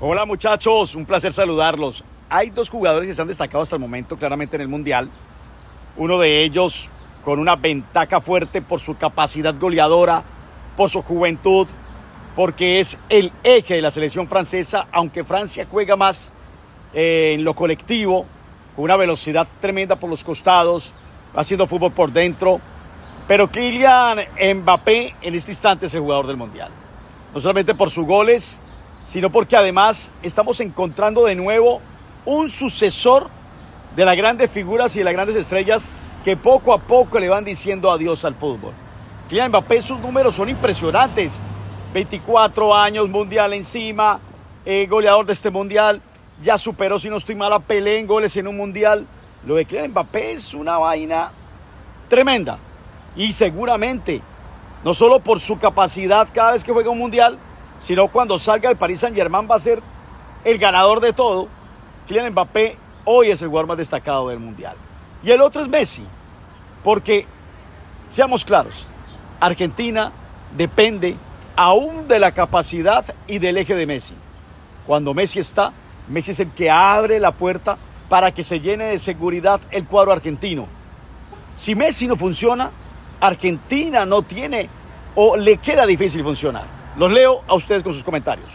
Hola muchachos, un placer saludarlos. Hay dos jugadores que se han destacado hasta el momento claramente en el Mundial. Uno de ellos con una ventaja fuerte por su capacidad goleadora, por su juventud, porque es el eje de la selección francesa, aunque Francia juega más eh, en lo colectivo, con una velocidad tremenda por los costados, haciendo fútbol por dentro. Pero Kylian Mbappé en este instante es el jugador del Mundial. No solamente por sus goles, sino porque además estamos encontrando de nuevo un sucesor de las grandes figuras y de las grandes estrellas que poco a poco le van diciendo adiós al fútbol. Kylian Mbappé, sus números son impresionantes. 24 años, mundial encima, eh, goleador de este mundial, ya superó, si no estoy mal, a Pelé en goles en un mundial. Lo de Kylian Mbappé es una vaina tremenda. Y seguramente, no solo por su capacidad cada vez que juega un mundial, sino cuando salga el Paris Saint Germain va a ser el ganador de todo. Kylian Mbappé hoy es el jugador más destacado del mundial. Y el otro es Messi, porque, seamos claros, Argentina depende aún de la capacidad y del eje de Messi. Cuando Messi está, Messi es el que abre la puerta para que se llene de seguridad el cuadro argentino. Si Messi no funciona, Argentina no tiene o le queda difícil funcionar. Los leo a ustedes con sus comentarios.